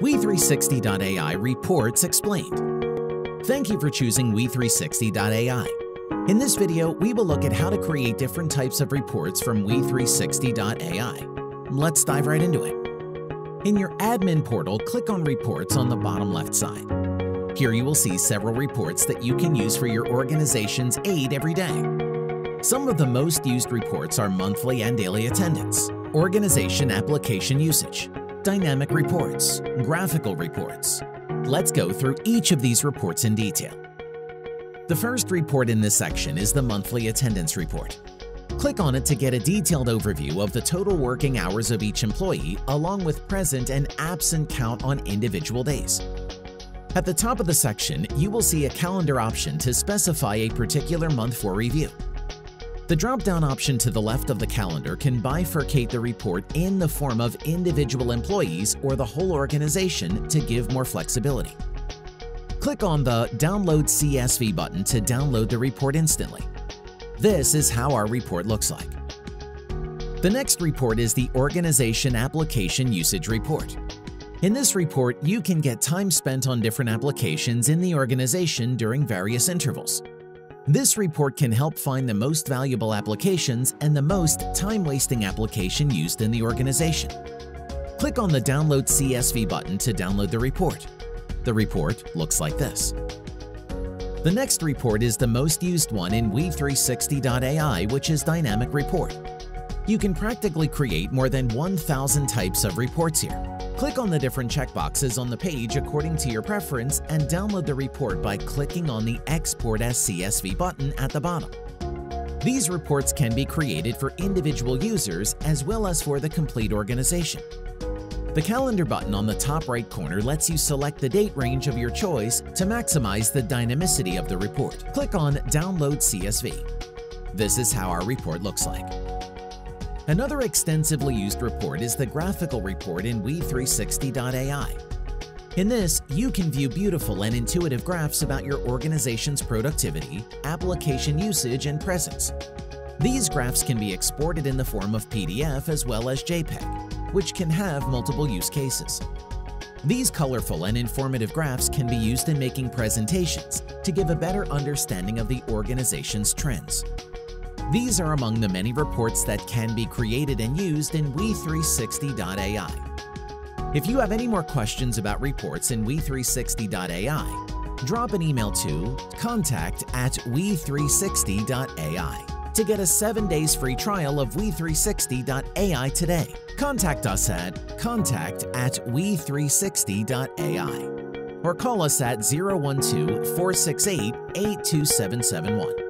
We360.ai Reports Explained. Thank you for choosing We360.ai. In this video, we will look at how to create different types of reports from We360.ai. Let's dive right into it. In your admin portal, click on Reports on the bottom left side. Here you will see several reports that you can use for your organization's aid every day. Some of the most used reports are monthly and daily attendance, organization application usage, dynamic reports, graphical reports. Let's go through each of these reports in detail. The first report in this section is the monthly attendance report. Click on it to get a detailed overview of the total working hours of each employee along with present and absent count on individual days. At the top of the section, you will see a calendar option to specify a particular month for review. The drop-down option to the left of the calendar can bifurcate the report in the form of individual employees or the whole organization to give more flexibility. Click on the Download CSV button to download the report instantly. This is how our report looks like. The next report is the Organization Application Usage Report. In this report, you can get time spent on different applications in the organization during various intervals. This report can help find the most valuable applications and the most time-wasting application used in the organization. Click on the Download CSV button to download the report. The report looks like this. The next report is the most used one in We360.ai, which is Dynamic Report. You can practically create more than 1,000 types of reports here. Click on the different checkboxes on the page according to your preference and download the report by clicking on the Export as CSV button at the bottom. These reports can be created for individual users as well as for the complete organization. The calendar button on the top right corner lets you select the date range of your choice to maximize the dynamicity of the report. Click on Download CSV. This is how our report looks like. Another extensively used report is the graphical report in We360.ai. In this, you can view beautiful and intuitive graphs about your organization's productivity, application usage, and presence. These graphs can be exported in the form of PDF as well as JPEG, which can have multiple use cases. These colorful and informative graphs can be used in making presentations to give a better understanding of the organization's trends. These are among the many reports that can be created and used in We360.ai. If you have any more questions about reports in We360.ai, drop an email to contact at we360.ai to get a 7 days free trial of We360.ai today. Contact us at contact at we360.ai or call us at 012 468 82771.